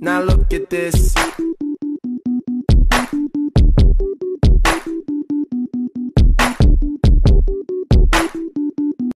Now look at this.